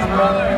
Stone